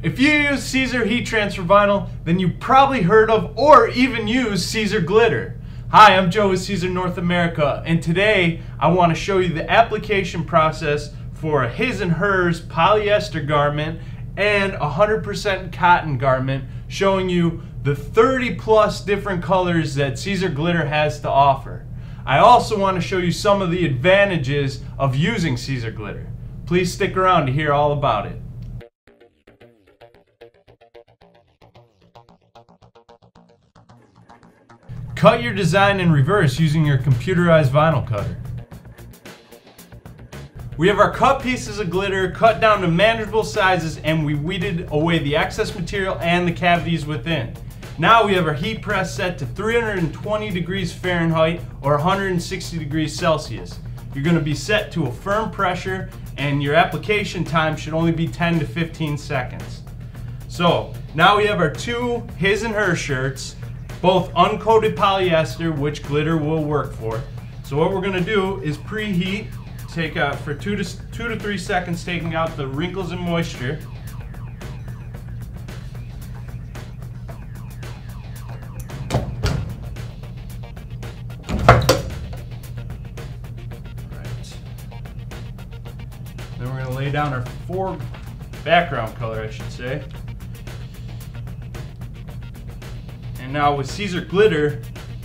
If you use Siser heat transfer vinyl, then you probably heard of or even use Siser glitter. Hi, I'm Joe with Siser North America, and today I want to show you the application process for a his and hers polyester garment and 100% cotton garment, showing you the 30 plus different colors that Siser glitter has to offer. I also want to show you some of the advantages of using Siser glitter. Please stick around to hear all about it. Cut your design in reverse using your computerized vinyl cutter. We have our cut pieces of glitter cut down to manageable sizes and we weeded away the excess material and the cavities within. Now we have our heat press set to 320 degrees Fahrenheit or 160 degrees Celsius. You're going to be set to a firm pressure and your application time should only be 10 to 15 seconds. So now we have our two his and her shirts both uncoated polyester, which glitter will work for. So what we're gonna do is preheat, take out for two to, two to three seconds, taking out the wrinkles and moisture. Then we're gonna lay down our four background color, I should say. And now with Siser Glitter,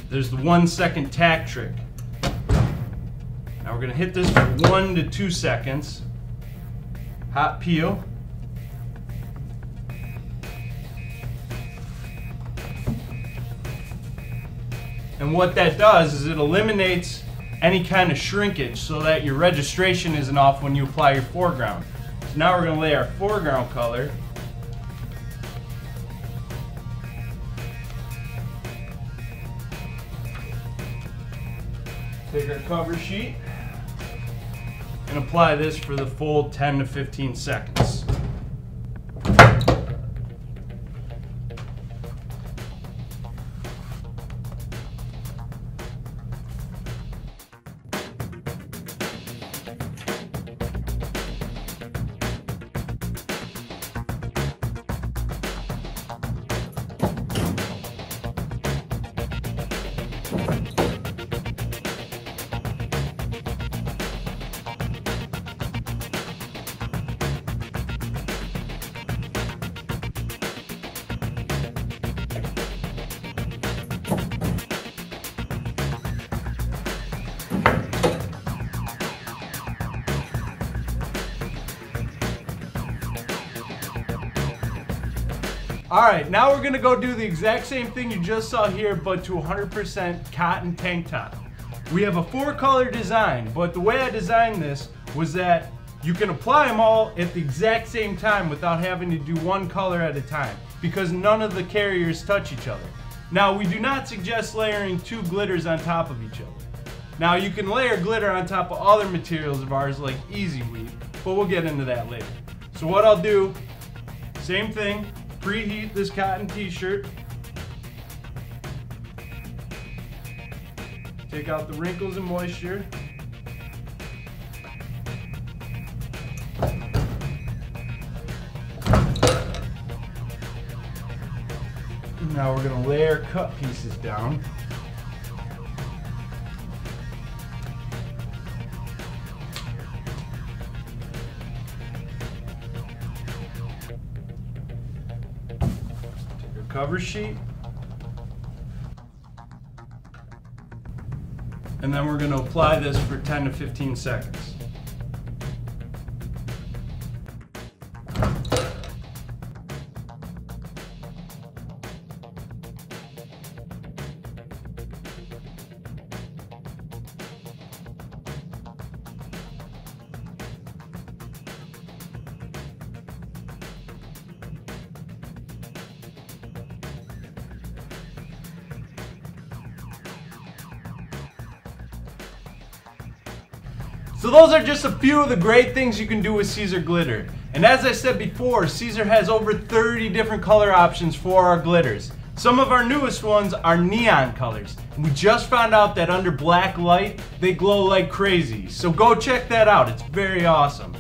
there's the one second tack trick. Now we're gonna hit this for one to two seconds. Hot peel. And what that does is it eliminates any kind of shrinkage so that your registration isn't off when you apply your foreground. So now we're gonna lay our foreground color Take our cover sheet and apply this for the full 10 to 15 seconds. All right, now we're gonna go do the exact same thing you just saw here, but to 100% cotton tank top. We have a four color design, but the way I designed this was that you can apply them all at the exact same time without having to do one color at a time because none of the carriers touch each other. Now, we do not suggest layering two glitters on top of each other. Now, you can layer glitter on top of other materials of ours like EasyWeed, but we'll get into that later. So what I'll do, same thing, preheat this cotton t-shirt. Take out the wrinkles and moisture. Now we're gonna layer cut pieces down. Cover sheet. And then we're going to apply this for 10 to 15 seconds. So those are just a few of the great things you can do with Siser glitter. And as I said before, Siser has over 30 different color options for our glitters. Some of our newest ones are neon colors. And we just found out that under black light, they glow like crazy. So go check that out, it's very awesome.